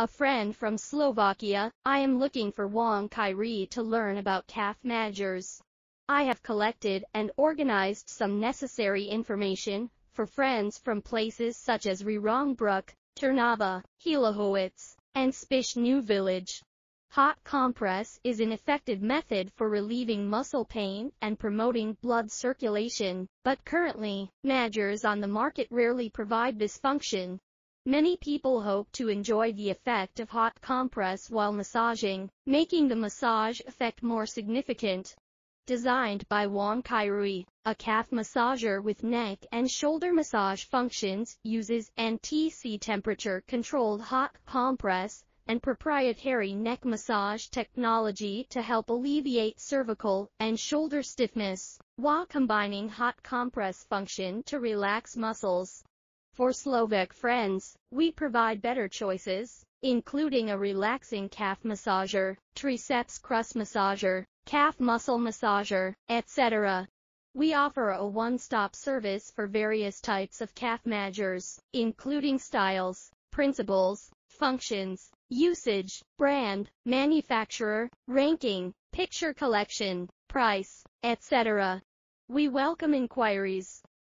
a friend from Slovakia. I am looking for Wang Qirui to learn about calf massagers. I have collected and organized some necessary information for friends from places such as Rurong Beroc, Trnava, Helohowitz, and Spish New Village. Hot compress is an effective method for relieving muscle pain and promoting blood circulation, but currently, massagers on the market rarely provide this function. Many people hope to enjoy the effect of hot compress while massaging, making the massage effect more significant. Designed by Wang Qirui, a calf massager with neck and shoulder massage functions uses NTC temperature-controlled hot compress and proprietary neck massage technology to help alleviate cervical and shoulder stiffness, while combining hot compress function to relax muscles. For Slovak friends, we provide better choices, including a relaxing calf massager, triceps crus massager, calf muscle massager, etc. We offer a one-stop service for various types of calf massagers, including styles, principles, functions, usage, brand, manufacturer, ranking, picture collection, price, etc. We welcome inquiries.